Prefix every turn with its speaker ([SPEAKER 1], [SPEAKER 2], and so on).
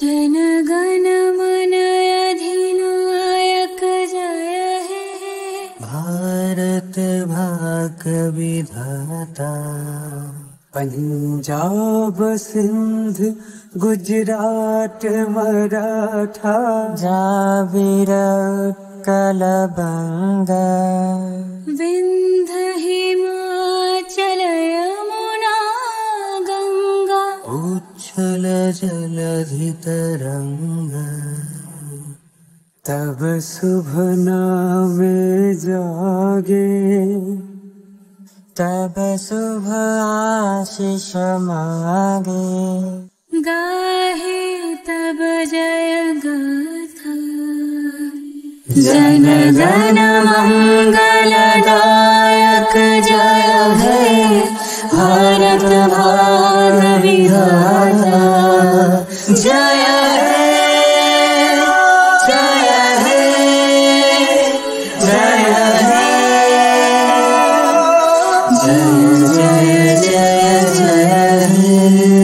[SPEAKER 1] जनगणमनयधिनायक जय हे
[SPEAKER 2] भारत भ पञ्जाब सिन्ध गुजरात मराठा
[SPEAKER 1] जीर कल
[SPEAKER 2] उच्छल जलधितरंग तब शुभ नाम जागे। तब शुभ आशीष मागे।
[SPEAKER 1] गाहे तब जय गाथा। जन गण मङ्गलदायक जय हे। भारत भाग विधाता Jaya Hai Jaya Hai Jaya Hai Jaya Jaya Jaya Hai